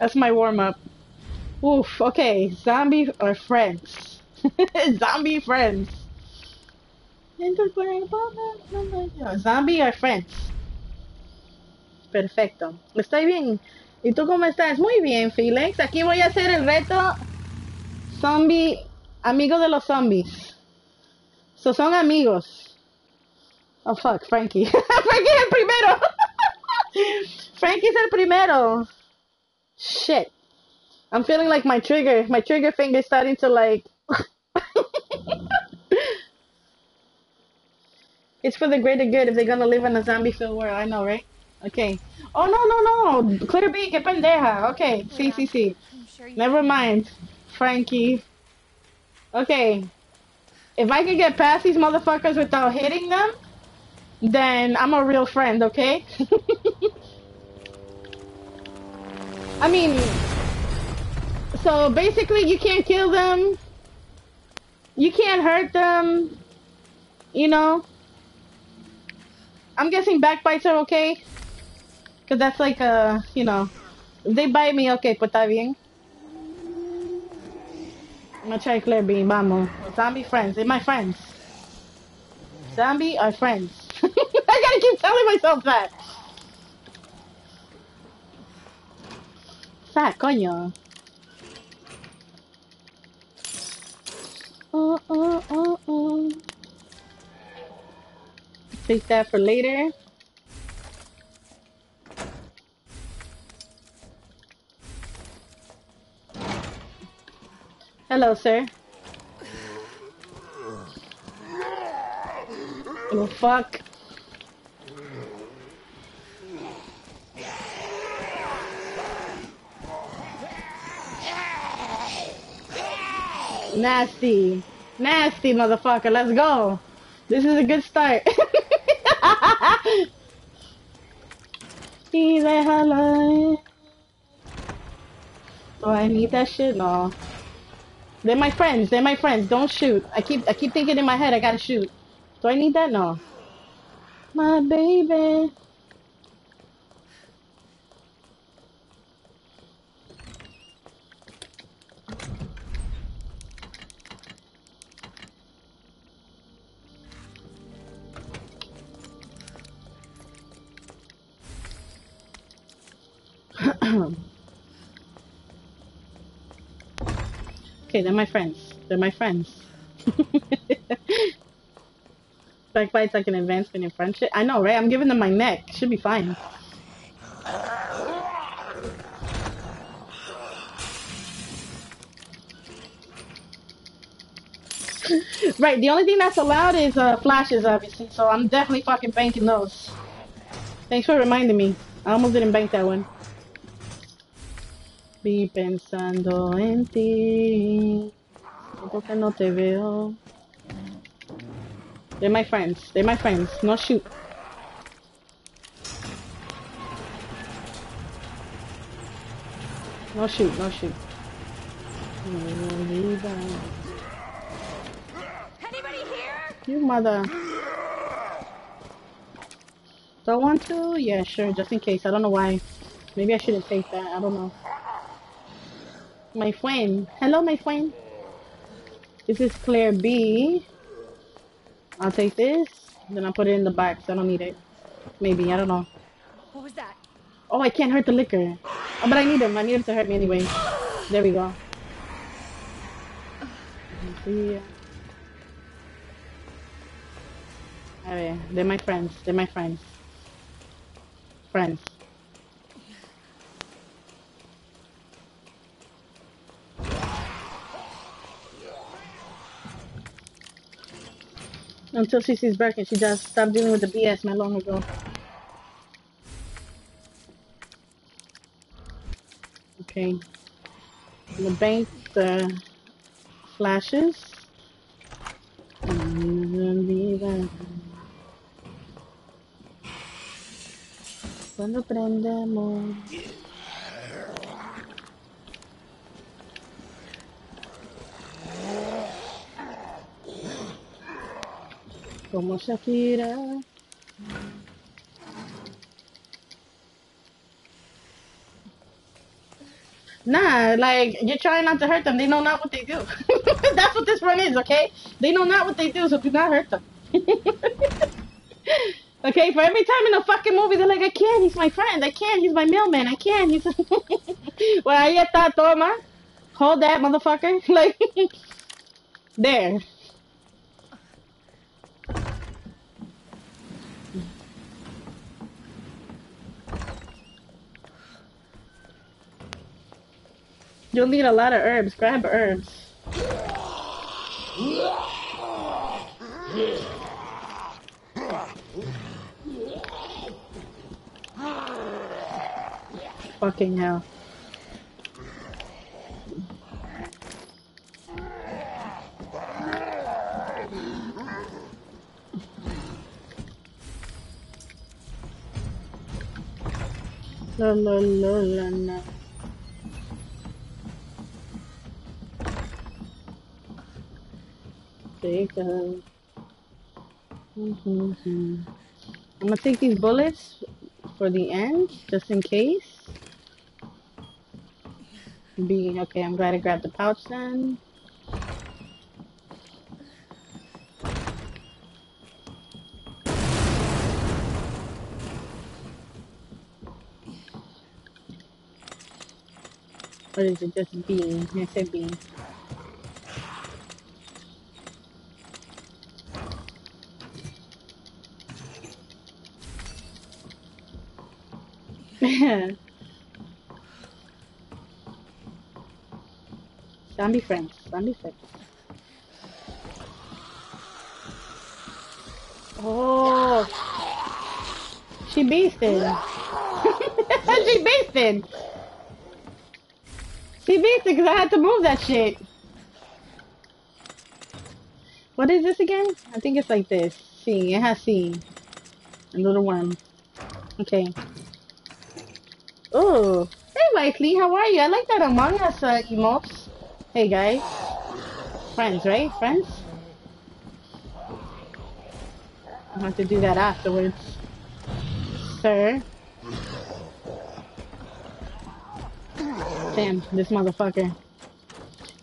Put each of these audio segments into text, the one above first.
That's my warm up. Oof. Okay, zombie or friends? zombie friends. Zombie or friends. Perfecto. Estoy bien. ¿Y tú cómo estás? Muy bien, Felix. Aquí voy a hacer el reto zombie, amigo de los zombies. So son amigos. Oh fuck, Frankie. Frankie es el primero. Frankie es el primero. Shit. I'm feeling like my trigger, my trigger finger is starting to like. it's for the greater good if they're gonna live in a zombie filled world. I know, right? Okay. Oh no no no! Claire B, que pendeja. Okay, sí sí sí. Never mind, Frankie. Okay. If I can get past these motherfuckers without hitting them, then I'm a real friend. Okay. I mean, so basically, you can't kill them. You can't hurt them. You know. I'm guessing backbites are okay. Cause that's like a, you know, if they bite me, okay, pues está bien. I'm gonna try Claire Bean, vamos. Zombie friends, they're my friends. Zombie are friends. I gotta keep telling myself that. Fat, coño. Oh, oh, oh, oh. Take that for later. Hello, sir. Oh, fuck. Nasty. Nasty, motherfucker. Let's go. This is a good start. Do oh, I need that shit? No. They're my friends. They're my friends. Don't shoot. I keep I keep thinking in my head I gotta shoot. Do I need that? No. My baby. Okay, they're my friends. They're my friends. Backbite's like an advancement in friendship. I know, right? I'm giving them my neck. Should be fine. right, the only thing that's allowed is uh, flashes, obviously, so I'm definitely fucking banking those. Thanks for reminding me. I almost didn't bank that one. Vi pensando en ti, porque no te veo. They're my friends. They're my friends. No shoot. No shoot. No shoot. Anybody here? You mother. Don't want to? Yeah, sure. Just in case. I don't know why. Maybe I shouldn't take that. I don't know. My friend. Hello, my friend. This is Claire B. I'll take this. Then I'll put it in the box. I don't need it. Maybe. I don't know. What was that? Oh, I can't hurt the Licker. Oh, but I need him. I need him to hurt me anyway. There we go. Yeah. Alright, they're my friends. They're my friends. Friends. Until she sees Birkin, she just stopped dealing with the BS not long ago. Okay. I'm bank the flashes. Cuando prendemos. Como Shakira. Nah, like you're trying not to hurt them. They know not what they do. That's what this one is, okay? They know not what they do, so do not hurt them. okay, for every time in a fucking movie they're like, I can't, he's my friend, I can't, he's my mailman, I can't, he's Well ahí está, toma. Hold that motherfucker. Like there. You'll need a lot of herbs. Grab herbs. Fucking hell. La la la la la. Take. I'm gonna take these bullets for the end, just in case. Be okay. I'm glad I grabbed the pouch then. What is it just B? I said B. Zombie friends. Zombie friends. Oh. She beasted. she beasted. She beasted because I had to move that shit. What is this again? I think it's like this. C. It has C. A little worm. Okay. Oh. Hey, Whiteley. How are you? I like that Among Us uh, emotes. Hey, guys. Friends, right? Friends? I'll have to do that afterwards. Sir. Damn, this motherfucker.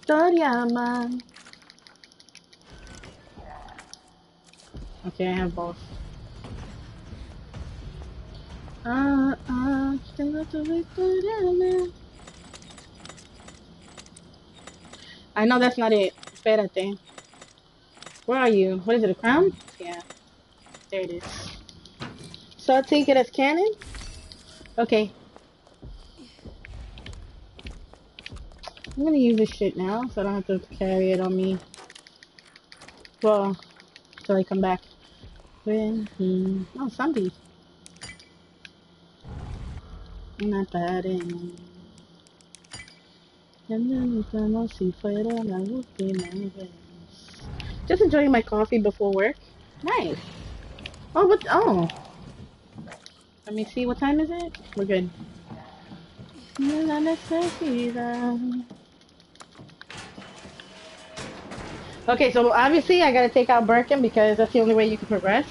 Toriyama. Okay, I have both. I know that's not it. Espérate. Where are you? What is it, a crown? Yeah. There it is. So I'll take it as cannon? Okay. I'm gonna use this shit now, so I don't have to carry it on me. Well, till I come back. When he... Oh, zombie. Just enjoying my coffee before work. Nice. Oh, what? Oh. Let me see. What time is it? We're good. Okay, so obviously I gotta take out Birkin because that's the only way you can progress.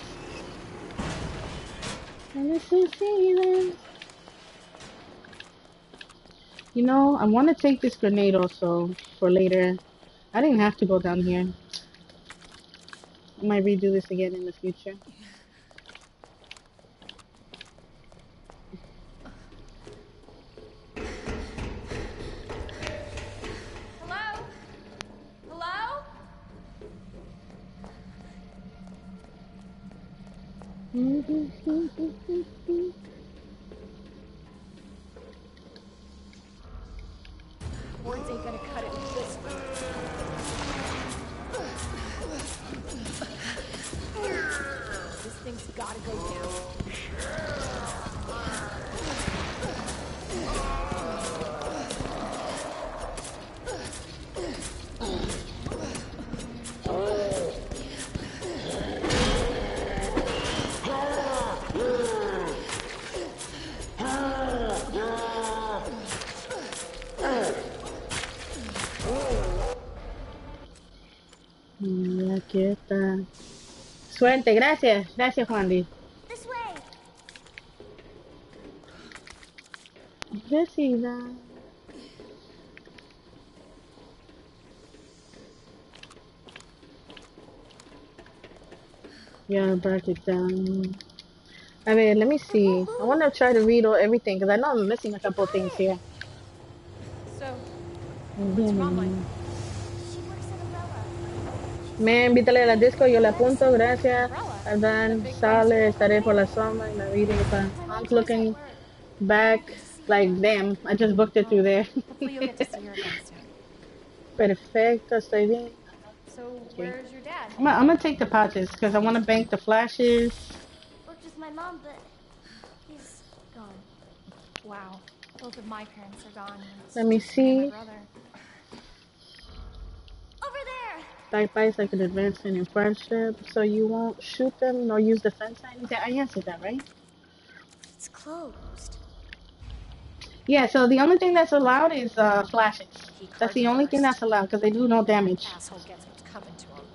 You know, I want to take this grenade also for later. I didn't have to go down here. I might redo this again in the future. Hello? Hello? Words ain't gonna cut it with this. This thing's gotta go down. quieta. Suerte, gracias, gracias Juan Gracias. Yeah, break it down. I mean, let me see. I want to try to read all everything because I know I'm missing a couple things here. So, what's wrong with me invítale a la disco, yo le apunto, gracias. Adán sale, estaré por la sombra y la vida I'm looking back like, damn, I just booked it through there. Hopefully you'll get to see her again soon. Perfecto, estoy bien. So, where's your dad? I'm gonna, I'm gonna take the pouches because I want to bank the flashes. Worked with my mom, but he's gone. Wow. Both of my parents are gone. Let me see. There! Like an advancement in your friendship, so you won't shoot them nor use defense signs. Yeah, I answered that, right? It's closed. Yeah, so the only thing that's allowed is uh, flashes. That's the only thing that's allowed because they do no damage. Asshole gets what's coming to him.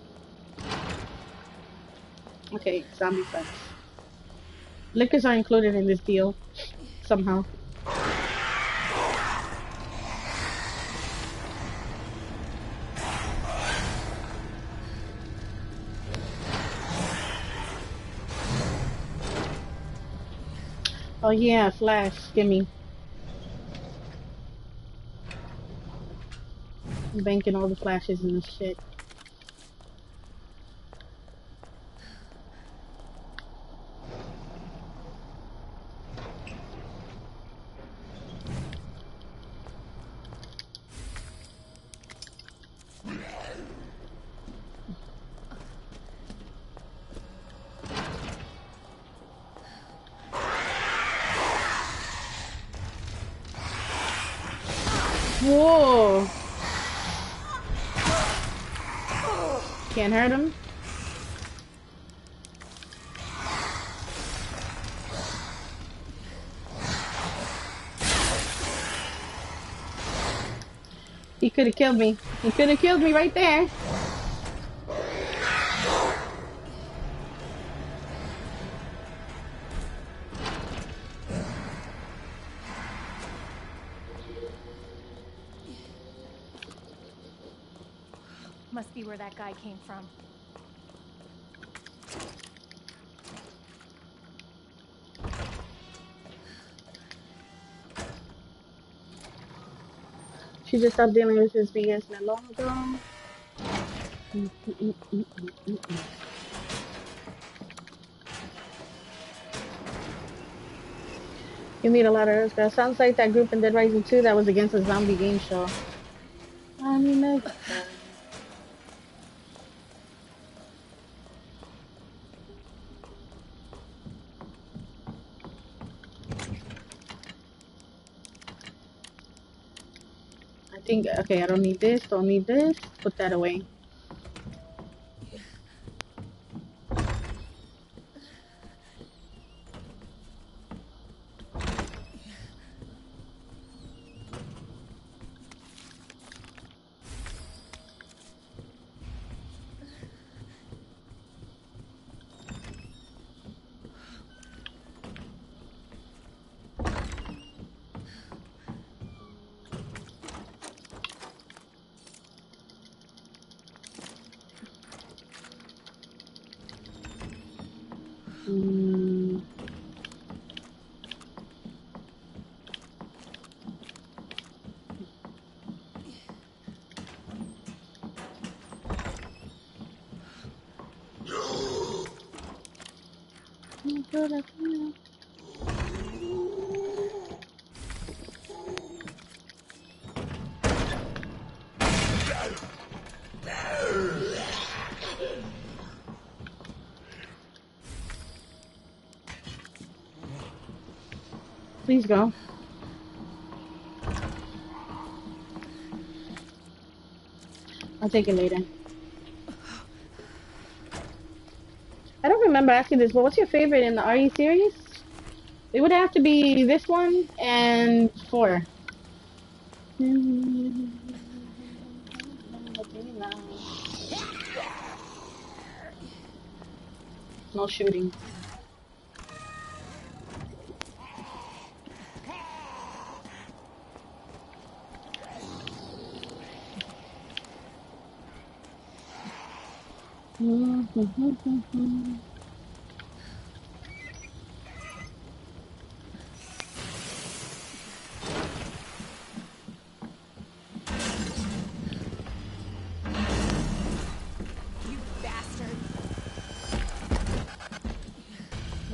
Okay, zombie friends. Lickers are included in this deal somehow. Oh yeah, flash, gimme. I'm banking all the flashes and the shit. Can't hurt him. He could have killed me. He could have killed me right there. Must be where that guy came from. She just stopped dealing with his BS not long ago. You meet a lot of Earth girls. Sounds like that group in Dead Rising 2 that was against a zombie game show. I mean, that's- I think, okay, I don't need this, don't need this. Put that away. Mm. Please go. I'll take it later. I don't remember asking this, but what's your favorite in the RE series? It would have to be this one and four. No shooting. I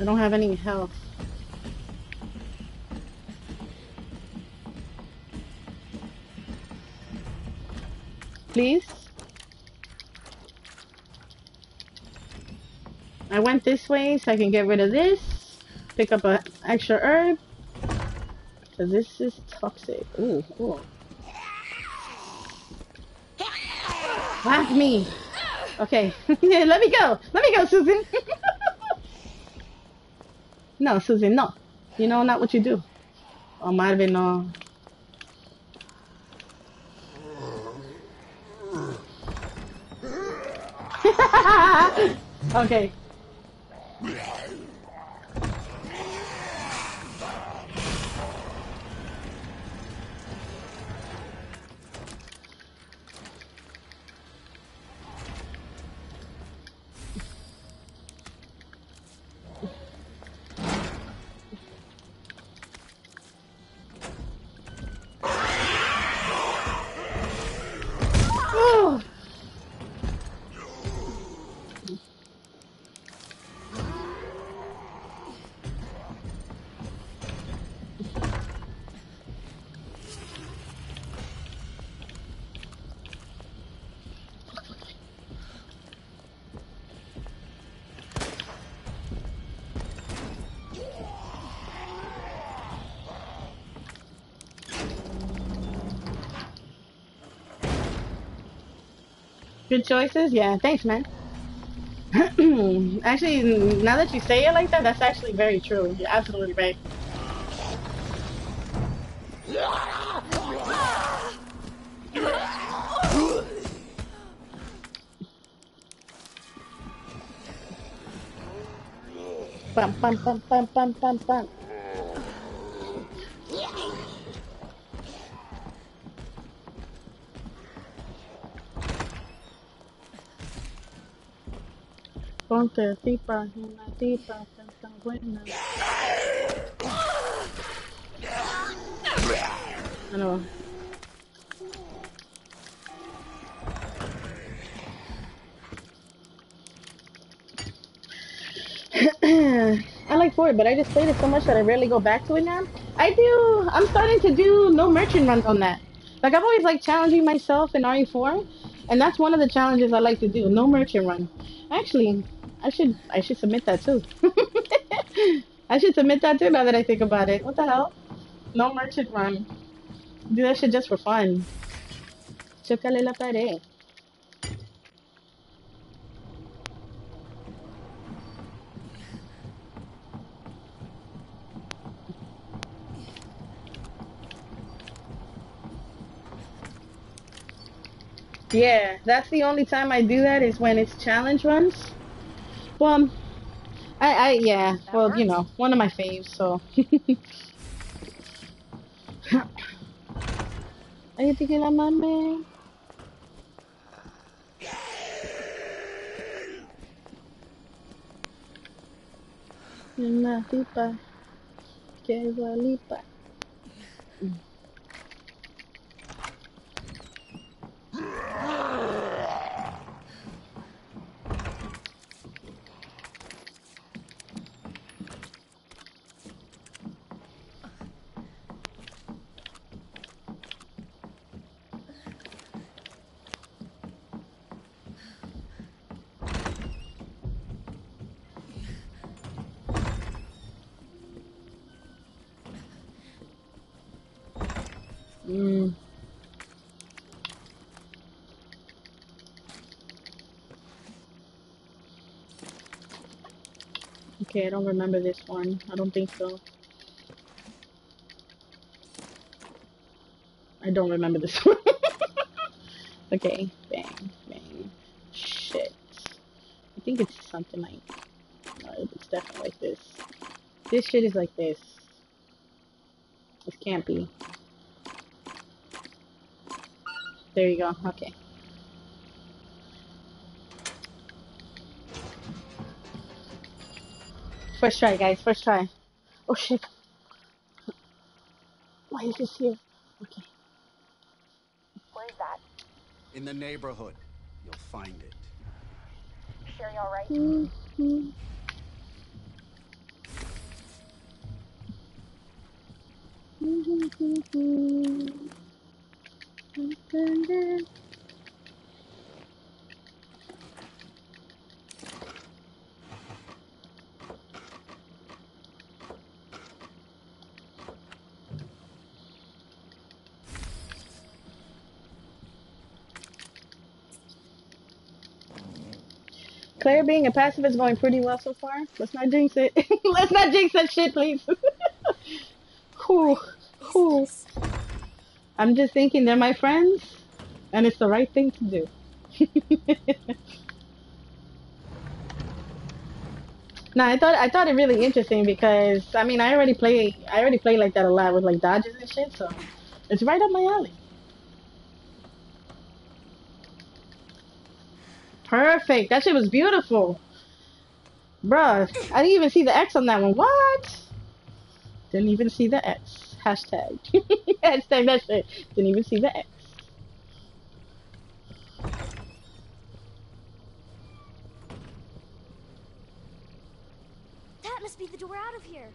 don't have any health. Please? I went this way so I can get rid of this. Pick up an extra herb. Cause this is toxic. Ooh, ooh. Whack me. Okay. Let me go. Let me go, Susan. no, Susan, no. You know not what you do. Oh, Marvin, no. okay. Good choices? Yeah, thanks, man. actually, now that you say it like that, that's actually very true. You're absolutely right. Pam, pam, pam, pam, pam, pam, pam. Tipa, una tipa, tan buena. Ah, ano? I like Ford, but I just played it so much that I rarely go back to it now. I do. I'm starting to do no merchant runs on that. Like I've always like challenging myself in RE4, and that's one of the challenges I like to do. No merchant run. Actually, I should I should submit that too. I should submit that too now that I think about it. What the hell? No merchant run. Do that shit just for fun. Chócale la pared. Yeah, that's the only time I do that is when it's challenge runs. Well, um, I, I yeah, That well, you know, one of my faves, so. Ay, tigil la mami. Una tipa que lipa. Mm. Okay, I don't remember this one. I don't think so. I don't remember this one. okay, bang, bang. Shit. I think it's something like. No, it's definitely like this. This shit is like this. This can't be. There you go. Okay. First try, guys. First try. Oh, shit. Why is this here? Okay. Where is that? In the neighborhood. You'll find it. Sherry, all right? Mm -hmm. Mm -hmm. Claire being a passive is going pretty well so far. Let's not jinx it. Let's not jinx that shit, please. Whew. Whew. I'm just thinking they're my friends, and it's the right thing to do. no, I thought I thought it really interesting because I mean I already play I already play like that a lot with like dodges and shit, so it's right up my alley. Perfect. That shit was beautiful. Bruh, I didn't even see the X on that one. What? Didn't even see the X. Hashtag. Hashtag that shit. Didn't even see the X. That must be the door out of here.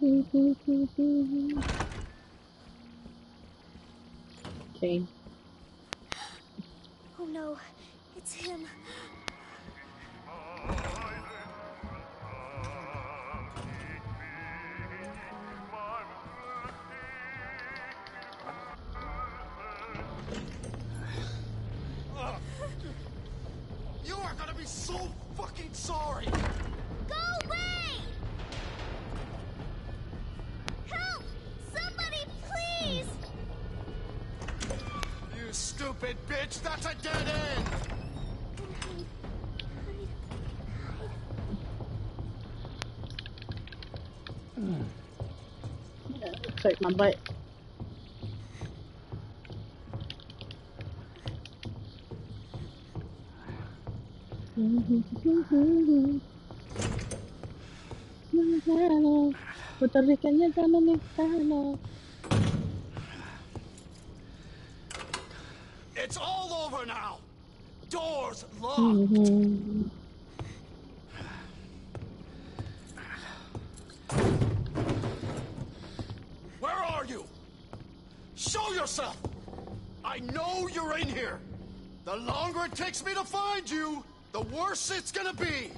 Okay. Oh no, it's him. You are gonna be so fucking sorry! Stupid bitch! That's a dead end! Looks like my butt. Mexicano, puertorriqueño llama mexicano. It's all over now! Doors locked! Mhm. Where are you? Show yourself! I know you're in here! The longer it takes me to find you, the worse it's gonna be!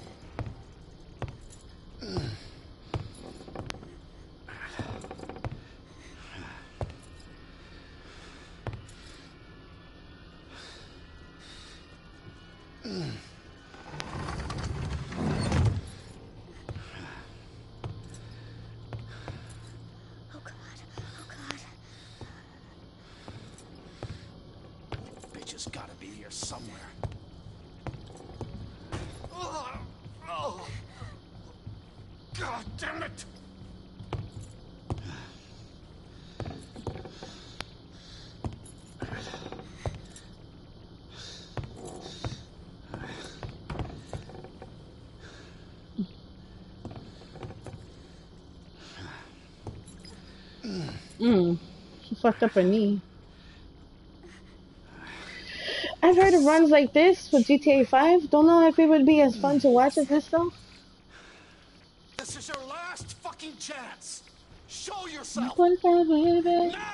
Fucked up her knee. I've heard of runs like this with GTA 5. Don't know if it would be as fun to watch as this though. This is your last fucking chance! Show yourself! Now!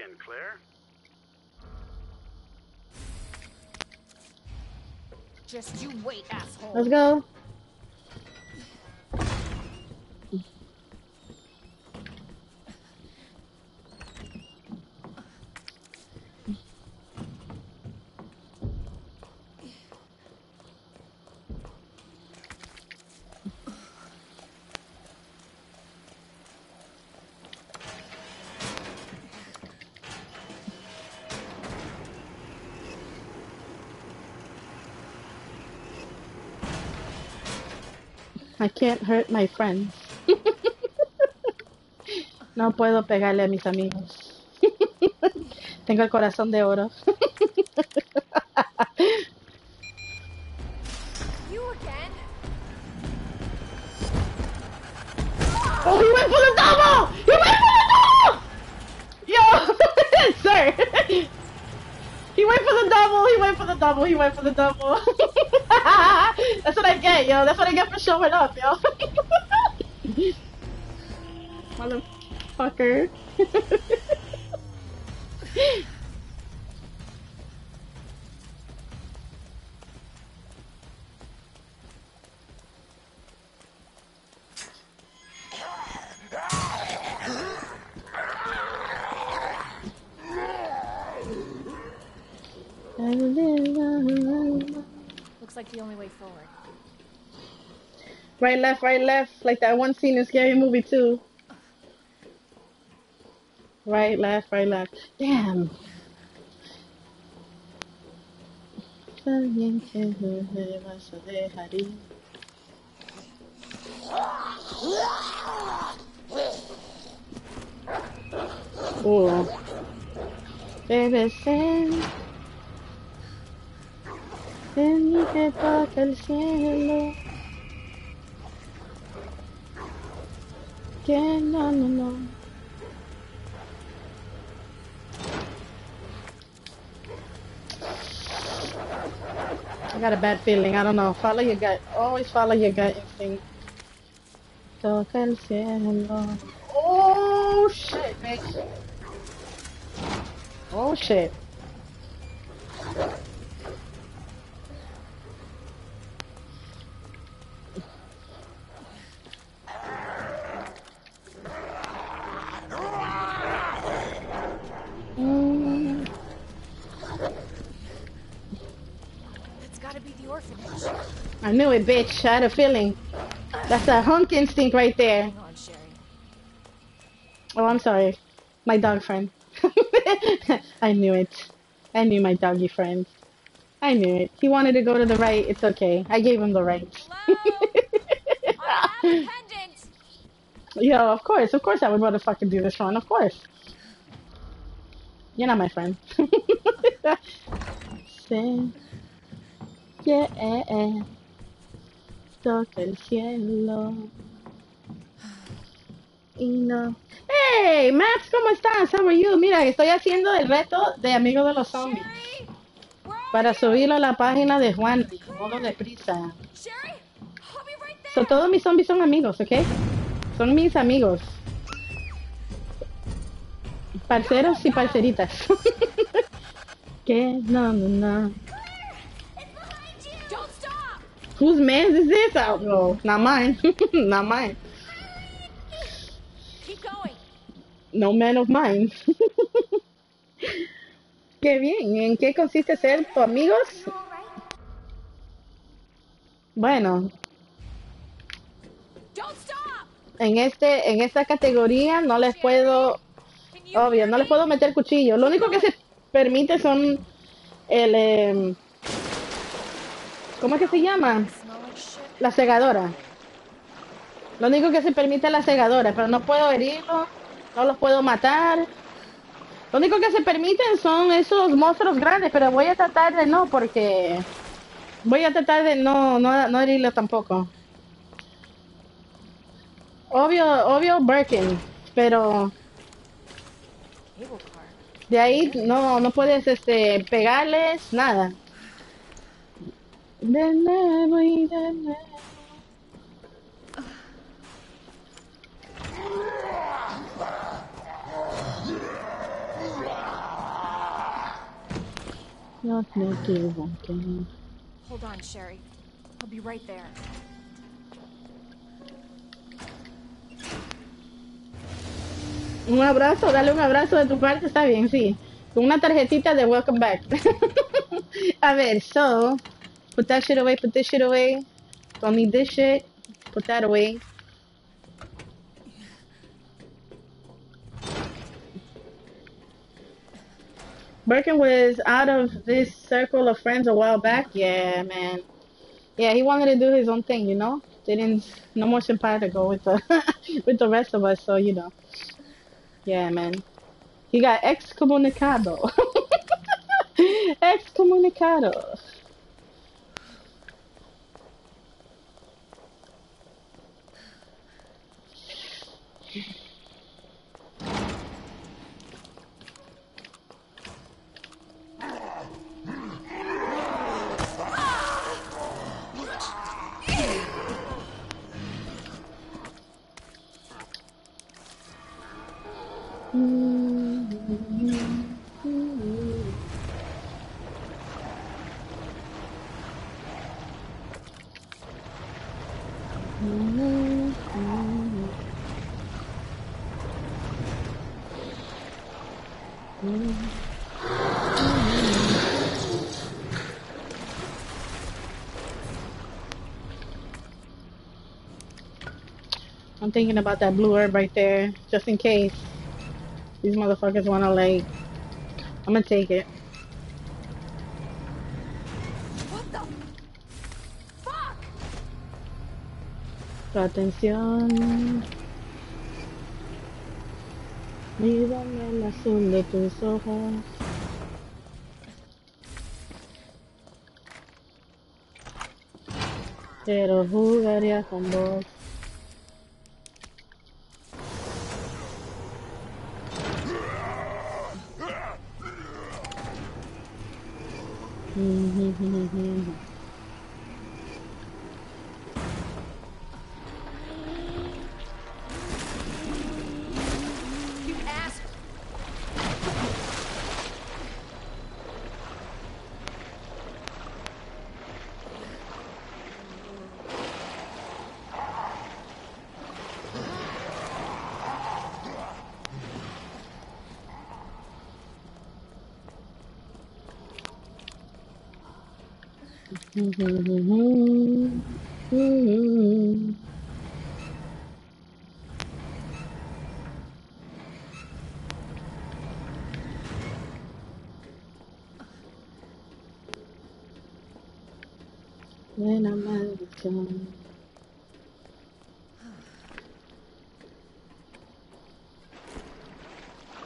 to see you again, Claire. Just you wait, asshole. Let's go. I can't hurt my friends. No puedo pegarle a mis amigos. Tengo el corazón de oro. You again? Oh, he went for the double! He went for the double! Yo, sir. He went for the double. He went for the double. He went for the double. That's what I get, yo. That's what I get for showing up, yo. Motherfucker. the only way forward. Right, left, right, left. Like that one scene in Scary Movie too. Right, left, right, left. Damn. Oh. Baby, ven. Que el cielo. Que no, no, no. I got a bad feeling. I don't know. Follow your gut. Always follow your gut instinct. Toca. Oh shit, bitch. Oh shit. Mm. It's gotta be the orphanage. I knew it, bitch. I had a feeling. That's a hunk instinct right there. Hang on, Sherry. Oh, I'm sorry. My dog friend. I knew it. I knew my doggy friend. I knew it. He wanted to go to the right. It's okay. I gave him the right. Yo, of course. Of course I would motherfucking do this one. Of course. You're not my friend. Yeah. Eh, eh. Toca el cielo. Y no. Hey, Max, ¿cómo estás? How are you? Mira, estoy haciendo el reto de Amigos de los Zombies. Para subirlo a la página de Juan. Modo de prisa. So, todos mis zombies son amigos, ¿ok? Son mis amigos. Parceros y parceritas. que no, no, no. Whose man is this? Oh, no, not mine. not mine. Keep going. No man of mine. Qué bien. ¿En qué consiste ser tu amigos? Bueno, en este, en esta categoría no les puedo, obvio, no les puedo meter cuchillo. Lo único que se permite son el, em, ¿cómo es que se llama? La segadora. Lo único que se permite es la segadora, pero no puedo herirlos, no los puedo matar. Lo único que se permiten son esos monstruos grandes, pero voy a tratar de no, porque voy a tratar de no, no, no herirlos tampoco. Obvio, obvio Birkin, pero de ahí no, no puedes este pegarles nada. De nuevo y de nuevo. One Hold on, Sherry. I'll be right there. Un abrazo, dale un abrazo de tu parte, está bien, sí. Con Una tarjetita de welcome back. A ver, so. Put that shit away, put this shit away. Don't need this shit. Put that away. Birkin was out of this circle of friends a while back. Yeah, man. Yeah, he wanted to do his own thing, you know. Didn't no more simpatico with the with the rest of us, so you know. Yeah, man. He got excommunicado. excommunicado. I'm thinking about that blue herb right there, just in case these motherfuckers wanna like. I'm gonna take it. What the fuck? Atención. Mírame el azul de tus ojos. Pero jugaría con vos. You When I'm out of town.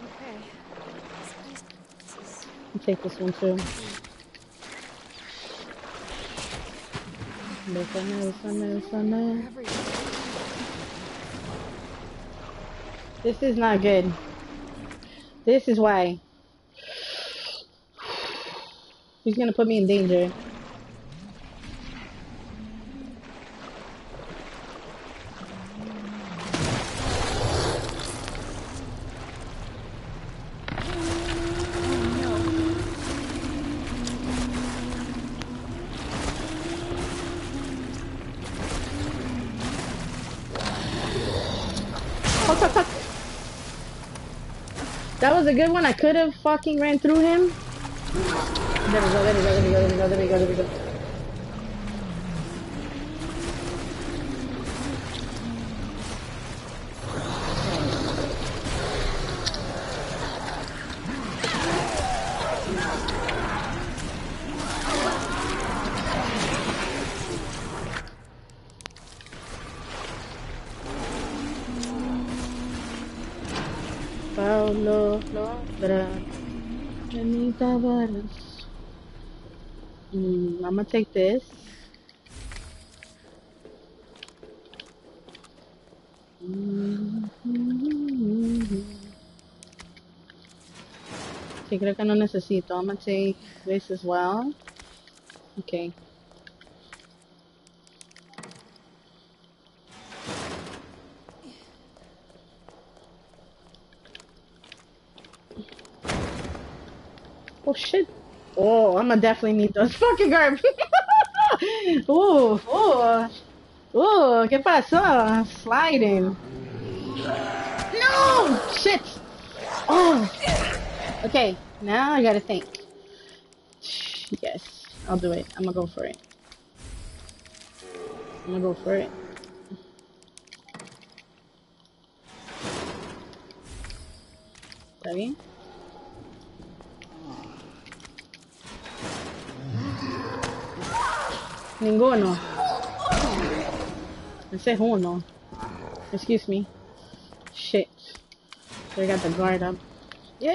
Okay. This place this is I'll take this one too. This is not good. This is why. He's gonna put me in danger. Was a good one. I could have fucking ran through him. There we go, there we go, there we go, there we go, there we go. Take this. Mm-hmm. Sí, creo que no necesito. I'm gonna take this as well. Okay. Oh shit. Oh, I'm gonna definitely need those fucking garbage. ooh, ooh, ooh, ¿qué pasó? Sliding. No! Shit! Oh! Okay, now I gotta think. Yes, I'll do it. I'm gonna go for it. I'm gonna go for it. ¿Está bien? Ninguno. Ese es uno. Excuse me. Shit. They got the guard up. Yeah.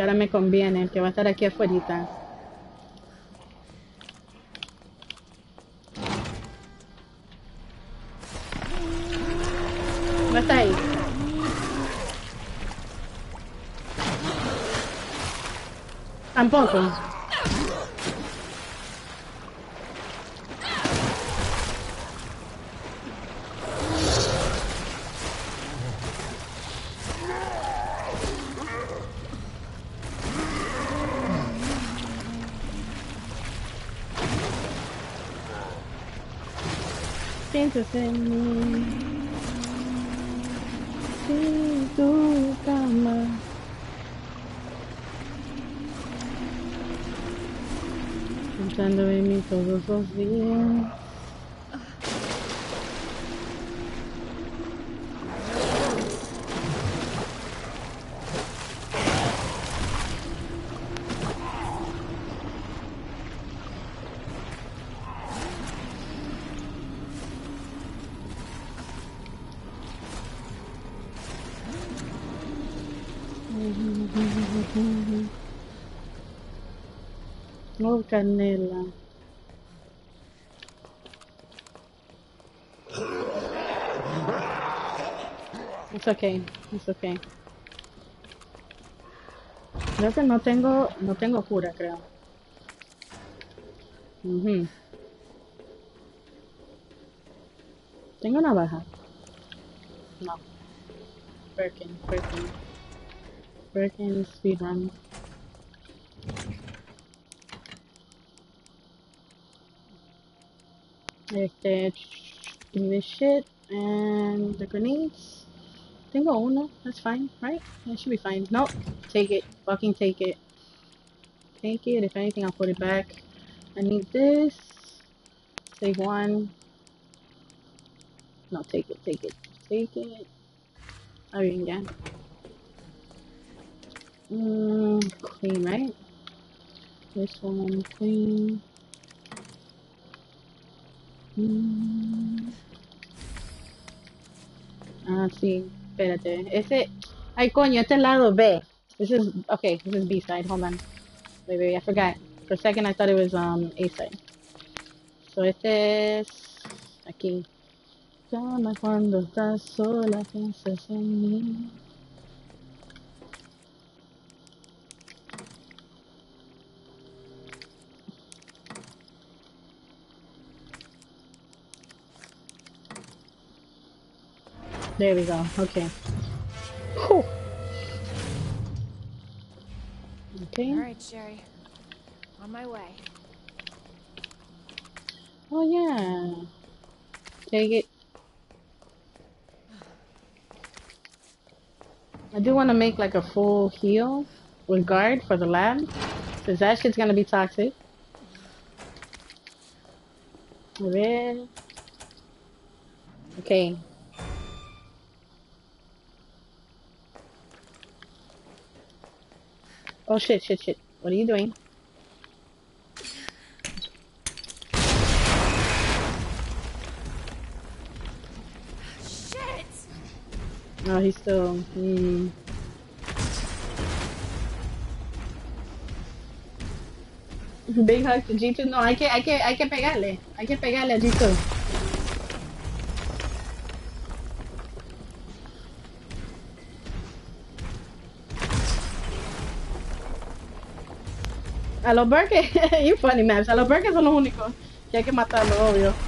Ahora me conviene, que va a estar aquí afuera. No está ahí. Tampoco. Piensas en mí. En tu cama. Pensando en mí todos canela. It's okay, it's okay. Creo que no tengo, no tengo cura, creo. Ujú. Tengo navaja. No. Birkin, Birkin. Birkin speedrun. Este, this shit and the grenades. i think Tengo uno, that's fine, right? That should be fine. Nope, take it, fucking take it. Take it, if anything I'll put it back. I need this. Save one. No, take it, take it, take it. Está bien ya. Mm, clean, right? This one, clean. Ah, sí, espérate. Ese. Ay, coño, este lado B. This is. Okay, this is B side. Hold on. Wait, wait, I forgot. For a second I thought it was um A side. So este es. Aquí. Llama cuando estás sola, piensas en mí. There we go. Okay. Whew. Okay. All right, Sherry. On my way. Oh yeah. Take it. I do want to make like a full heal with guard for the lab, cause that shit's gonna be toxic. A. Okay. Oh shit, shit, shit. What are you doing? Shit! No, he's still. Hmm. Big hug to G2. No, hay que, hay que, hay que pegarle. Hay que pegarle a G2. A los Burkes, y funny maps, a los Burkes son los únicos que hay que matarlo, obvio.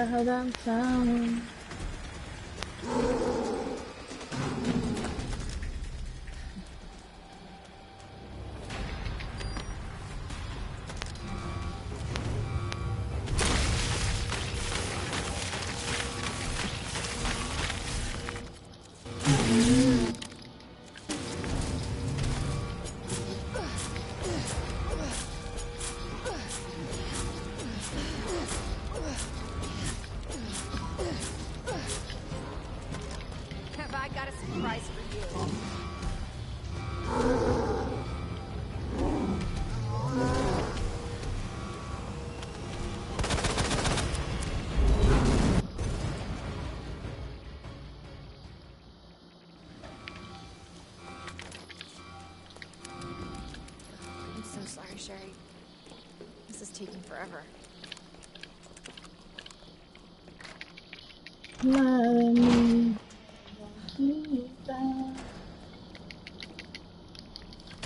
Bajo downtown. Have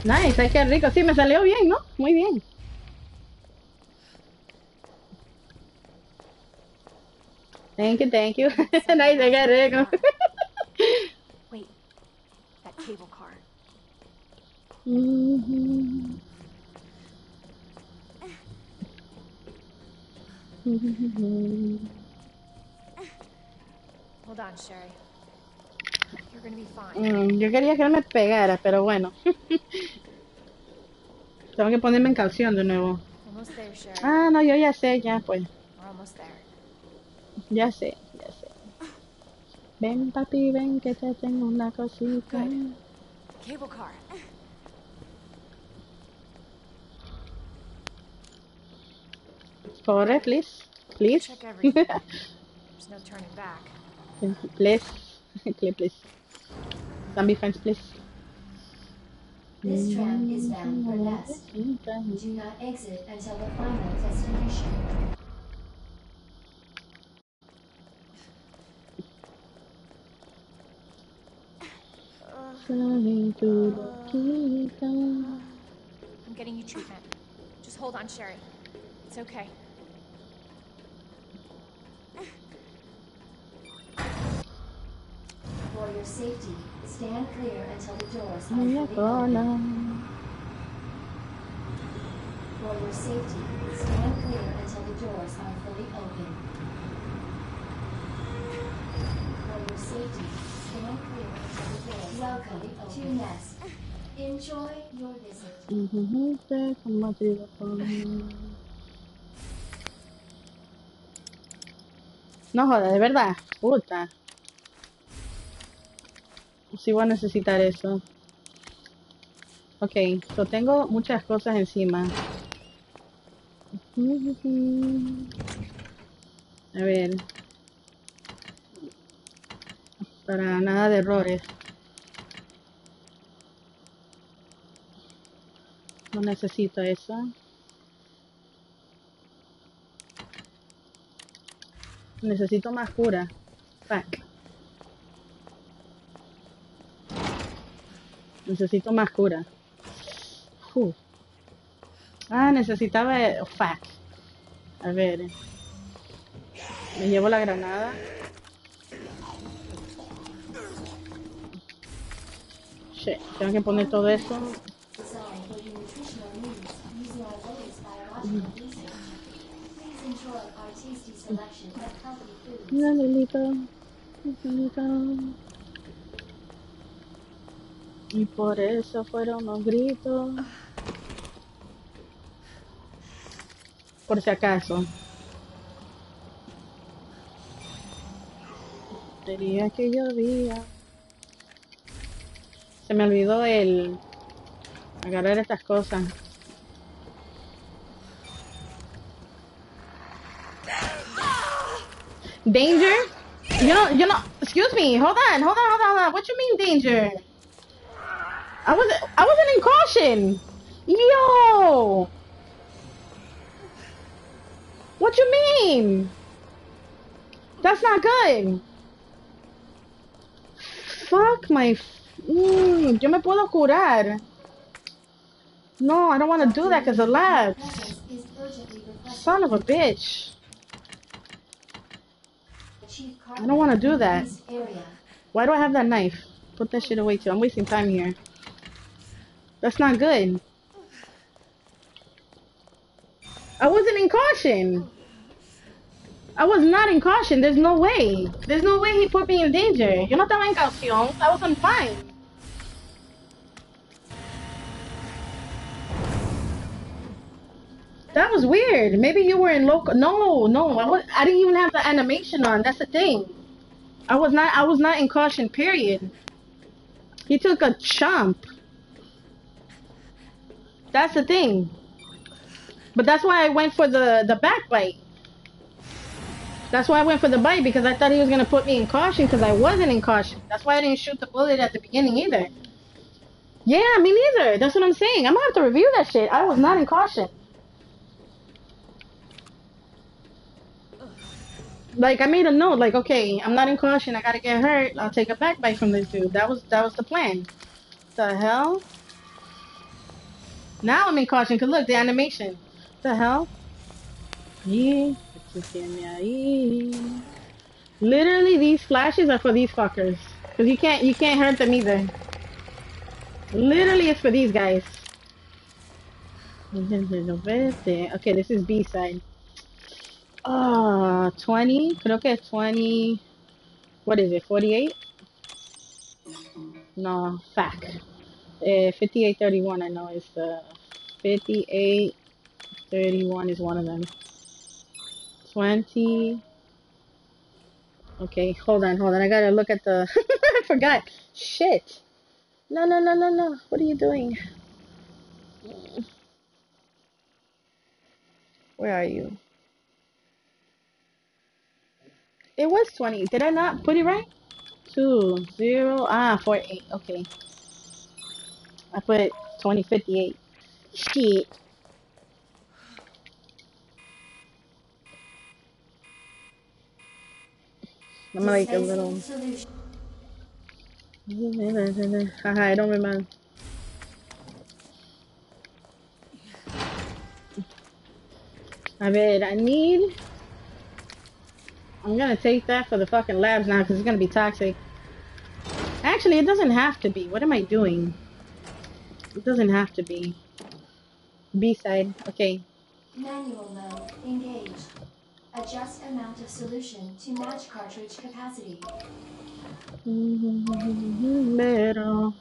Nice, ay, qué rico. Sí, me salió bien, ¿no? Muy bien. Thank you, thank you. nice, ay, qué rico. Wait, that cable car. Mhm. Hold on, Sherry. You're gonna be fine. Mm, yo quería que él me pegara, pero bueno. Tengo que ponerme en calción de nuevo. Ah, no, yo ya sé, ya pues. Ya sé, ya sé. Ven, papi, ven, que te tengo una cosita. Cable car. Corre, please. Please. No turning back. please. please, please. Zombie friends, please. This tram is bound for Nest. Do not exit until the final destination. Coming to the kingdom. I'm getting you treatment. Just hold on, Sherry. It's okay. For your safety, stand clear until the doors are fully open. For your safety, stand clear until the doors are fully open. For your safety, stand clear until the doors Welcome to Nest. Enjoy your visit. Poner. No jodas, de verdad. Puta. Sí voy a necesitar eso. Ok, yo tengo muchas cosas encima. A ver. Para nada de errores. No necesito eso. Necesito más cura. Necesito más cura. Ah, necesitaba... eh, Fuck. A ver. Me llevo la granada. Shit, tengo que poner todo eso. Designed for your Y por eso fueron los gritos. Por si acaso. Sería que llovía. Se me olvidó el agarrar estas cosas. Danger? You know, you know, excuse me, hold on, hold on, hold on, hold on. What you mean danger? I wasn't, I wasn't in caution. Yo! What you mean? That's not good. Fuck my... Mm, yo me puedo curar. No, I don't want to do that because urgently requesting Son of a bitch. I don't want to do that. Why do I have that knife? Put that shit away too. I'm wasting time here. That's not good. I wasn't in caution. I was not in caution. There's no way. There's no way he put me in danger. Yo no estaba en caución. I wasn't fine. That was weird. Maybe you were in local. No, no. I, was, I didn't even have the animation on. That's the thing. I was not. I was not in caution. Period. He took a chomp. That's the thing. But that's why I went for the the back bite. That's why I went for the bite because I thought he was gonna put me in caution because I wasn't in caution. That's why I didn't shoot the bullet at the beginning either. Yeah, me neither. That's what I'm saying. I'm gonna have to review that shit. I was not in caution. Like I made a note, like, okay, I'm not in caution, I gotta get hurt, I'll take a back bite from this dude. That was that was the plan. The hell? Now I'm in caution, cause look, the animation. The hell? Yeah. Literally these flashes are for these fuckers. Cause you can't you can't hurt them either. Literally it's for these guys. Okay, this is B side. Ah, 20. Creo que es 20. What is it? 48? No, fact. Uh, 5831, I know is the 5831 is one of them. 20. Okay, hold on, hold on. I gotta look at the. I forgot. Shit. No, no, no, no, no. What are you doing? Where are you? It was 20. Did I not put it right? Two, zero, ah, four, eight. Okay. I put 2058. Shit. I'm like a little. Haha, I don't remember. A ver, I need. I'm gonna take that for the fucking labs now because it's gonna be toxic. Actually, it doesn't have to be. What am I doing? It doesn't have to be. B side. Okay. Manual mode engaged. Adjust amount of solution to match cartridge capacity. Pero.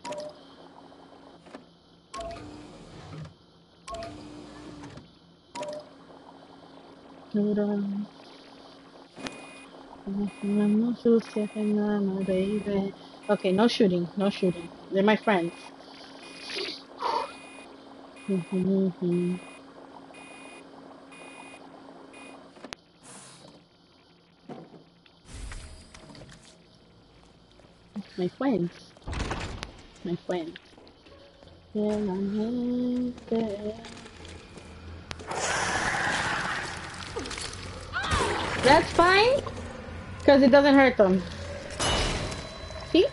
Pero. No sucia que nada, baby. Okay, no shooting, no shooting. They're my friends. Mm-hmm. my friends. My friends. Yeah, la gente. That's fine, because it doesn't hurt them. See?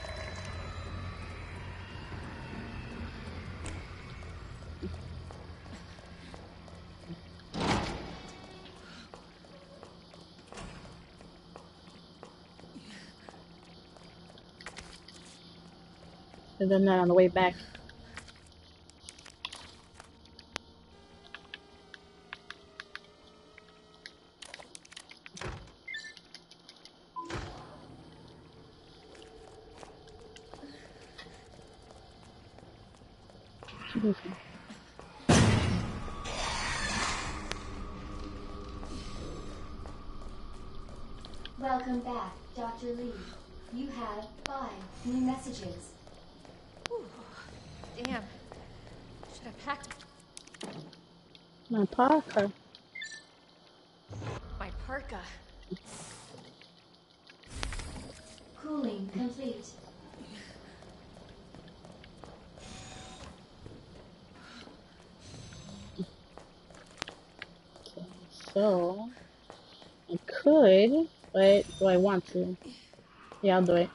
Then that on the way back. Do I want to? Yeah, I'll do it.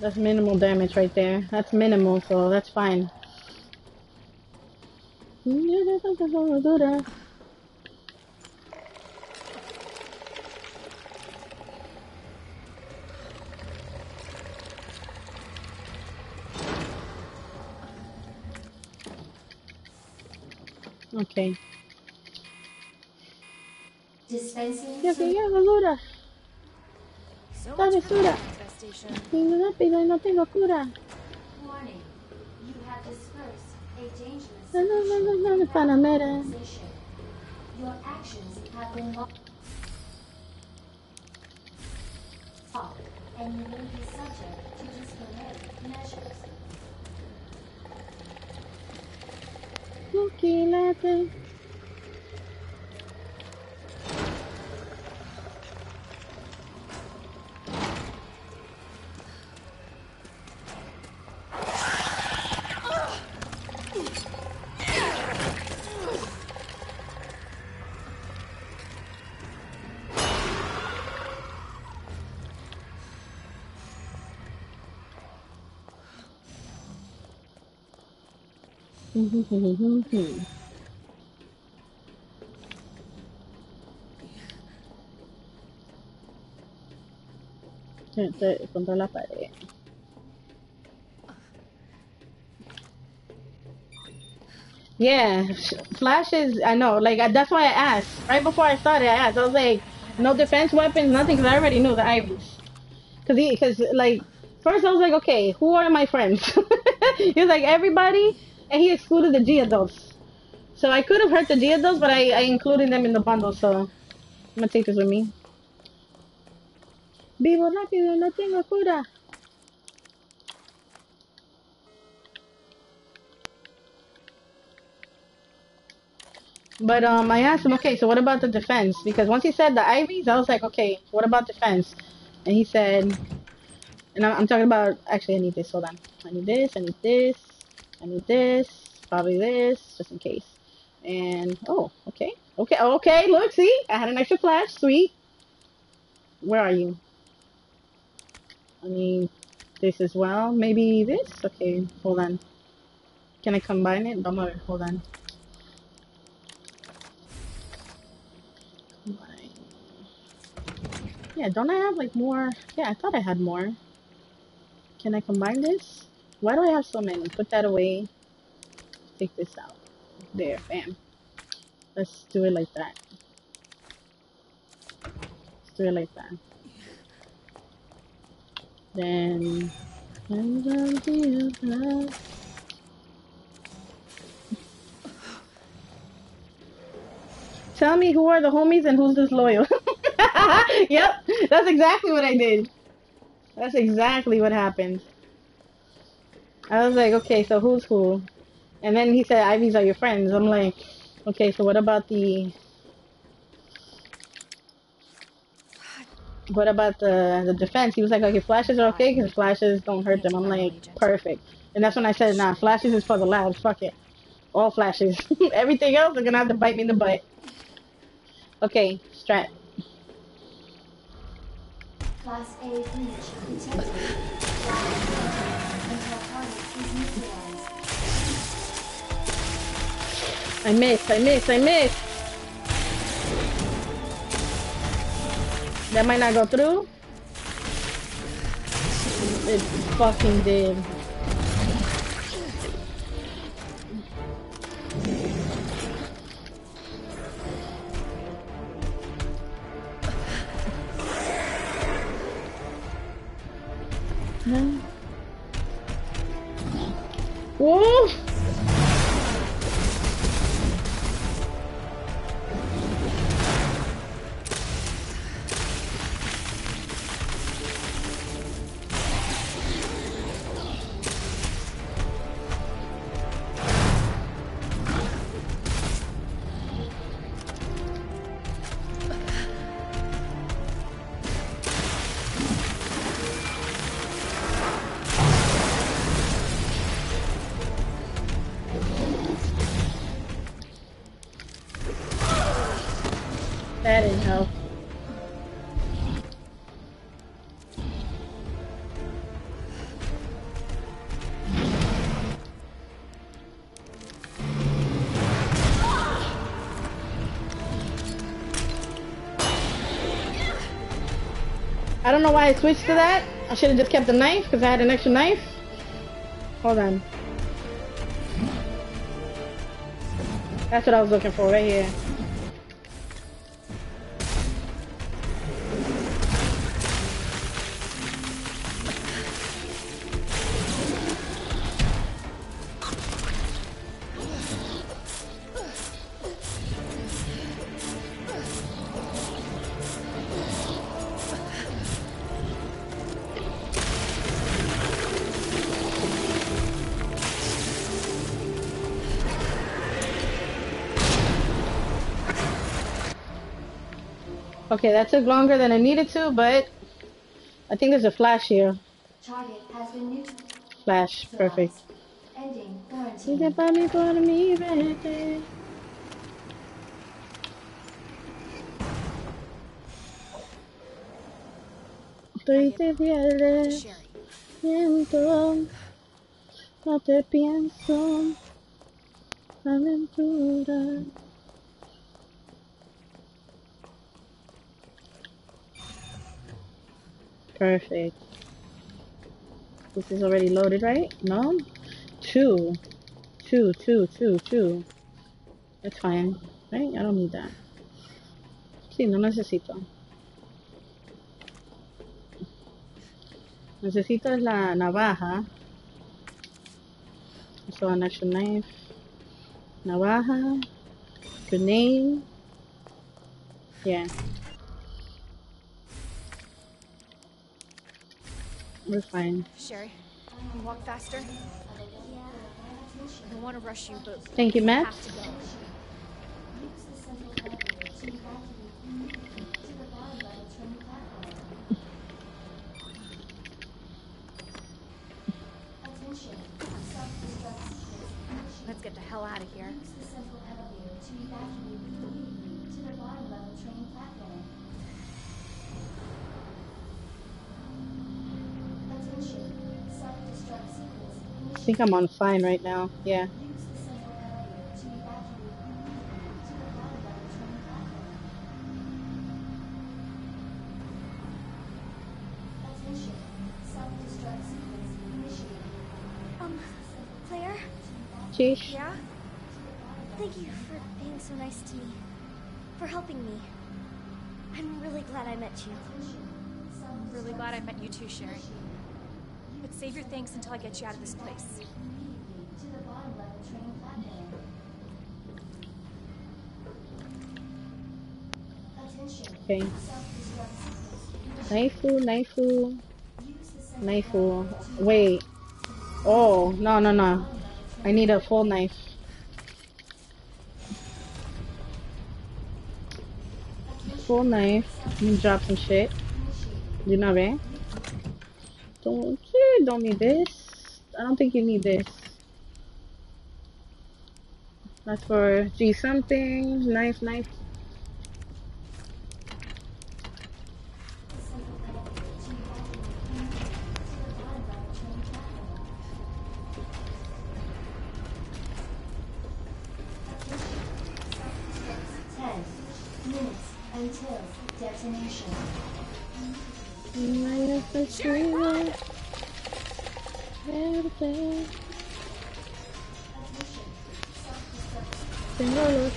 That's minimal damage right there. That's minimal, so that's fine. Okay. Dispensing Ya que ya, basura. So Dale, much Sura. infestation. Venga rápido y no tengo cura. warning. You have dispersed a dangerous No, no, no, no, no, Panamera. organization. Your actions have been locked, Contra la pared. Yeah, sh- Flash is. I know. Like that's why I asked right before I started. I asked. I was like, no defense weapons, nothing, because I already knew the Ivies. Cause he, cause like first I was like, okay, who are my friends? he was like everybody, and he excluded the Geodos. So I could have hurt the Geodos, but I, I included them in the bundle. So I'm gonna take this with me. Vivo rápido, no tengo cura. But um, I asked him, okay, so what about the defense? Because once he said the Ivies, I was like, okay, what about defense? And he said, and I'm, I'm talking about, actually, I need this, hold on. I need this, I need this, I need this, probably this, just in case. And, oh, okay, okay, okay, look, see, I had an extra flash, sweet. Where are you? I need this as well, maybe this? Okay, hold on. Can I combine it? A ver, hold on. Yeah, don't I have like more? Yeah, I thought I had more. Can I combine this? Why do I have so many? Put that away. Take this out. There, bam. Let's do it like that. Let's do it like that. Then. Tell me who are the homies and who's disloyal. yep, that's exactly what I did. That's exactly what happened. I was like, okay, so who's who? And then he said, Ivy's are your friends. I'm like, okay, so what about the. What about the the defense? He was like, okay, flashes are okay because flashes don't hurt them. I'm like, perfect. And that's when I said, nah, flashes is for the labs. Fuck it. All flashes. Everything else, they're gonna have to bite me in the butt. Okay, strat. Class A I missed, I missed, I missed. That might not go through. It fucking did. No. Know why I switched to that. I should have just kept the knife because I had an extra knife. Hold on. That's what I was looking for right here. Okay, that took longer than I needed to, but I think there's a flash here. Target has been neutralized. Flash, perfect. Ending quarantine. de pa' mí por mi vete. Estoy te pierdes, Sherry. siento, no te pienso, aventura. Perfect. This is already loaded, right? No? Two. Two, two, two, two. That's fine. Right? I don't need that. Sí, no necesito. Necesito es la navaja. So an extra knife. Navaja. Grenade. Yeah. We're fine. Sherry, can you walk faster? I don't want to rush you, but Thank you, Matt. have to go. Use the central elevator to evacuate to the bottom level train platform. Attention. Self-destruct sequence initiated. Let's get the hell out of here. I think I'm on fine right now. Yeah. Use the central elevator to evacuate immediately to the bottom level train platform. Attention. Self-destruct sequence initiated. Um, Claire? Sheesh. Yeah? Thank you for being so nice to me. For helping me. I'm really glad I met you. I'm really glad I met you too, Sherry. But save your thanks until I get you out of this place. Okay. The central knifeu. Wait. Oh, no, no, no. I need a full knife. Full knife. Let drop some shit. You know what? Don't, don't need this. I don't think you need this. That's for G something. Knife, knife.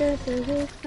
Tengo lo que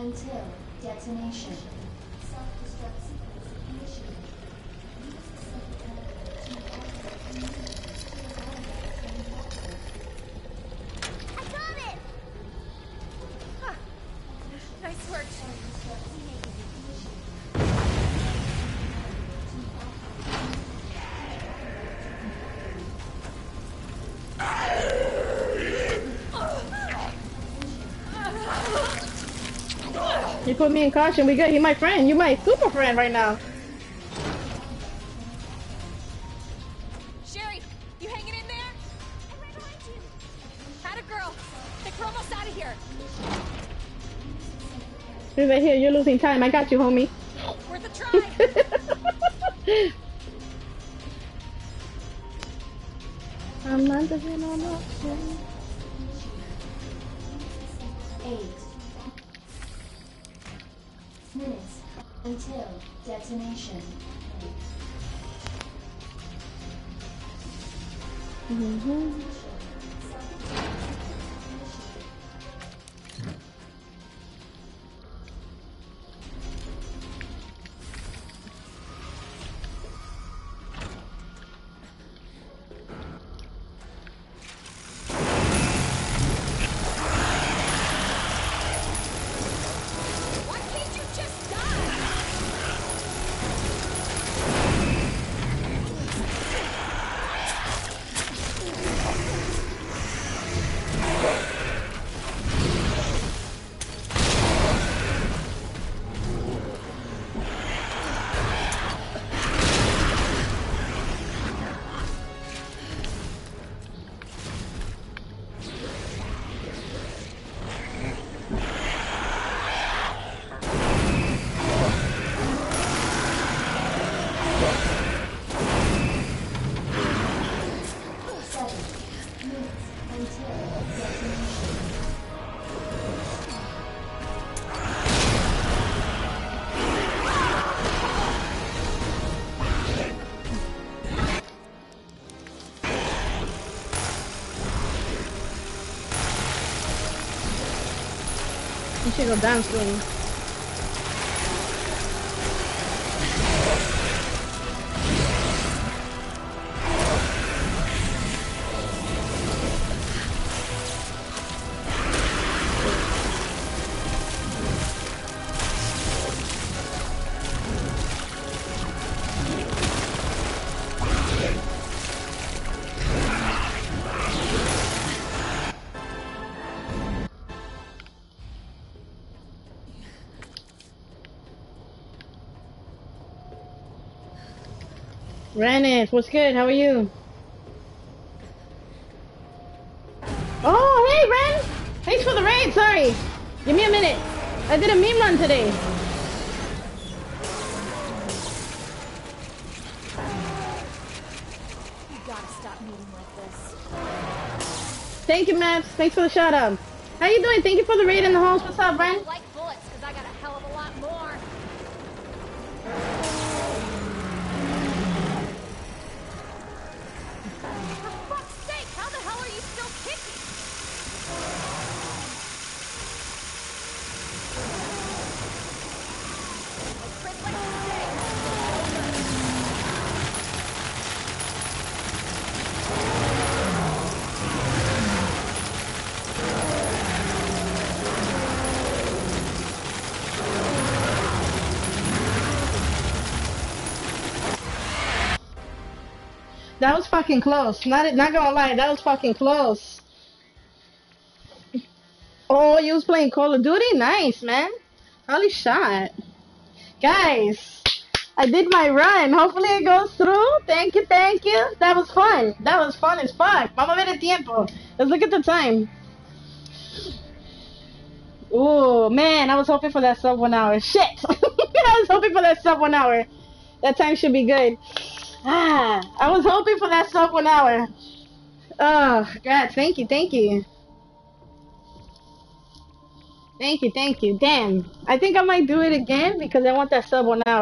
until detonation. Put me in caution. We good. He my friend. You my super friend right now. Sherry, you hanging in there? I'm right behind you. Had a girl. Think we're almost out of here. He's right here. You're losing time. I got you, homie. Worth a try. I'm not the one I'm. Eight until detonation. Why mm-hmm. Go dance with Rennis, what's good? How are you? Oh, hey, Ren! Thanks for the raid, sorry. Give me a minute. I did a meme run today. You gotta stop meeting like this. Thank you, Maps. Thanks for the shout out. How you doing? Thank you for the raid in the homes. What's up, Ren? Like bullets, because I got a hell of a lot more. For fuck's sake, how the hell are you still kicking? Chris, like you say, That was fucking close. Not not gonna lie, that was fucking close. Oh, you was playing Call of Duty? Nice, man. Holy shot. Guys, I did my run. Hopefully it goes through. Thank you, thank you. That was fun. That was fun as fuck. Vamos a ver el tiempo. Let's look at the time. Oh, man, I was hoping for that sub one hour. Shit! I was hoping for that sub one hour. That time should be good. Ah, I was hoping for that sub one hour. Oh, God, thank you, thank you. Thank you, thank you. Damn. I think I might do it again because I want that sub one hour.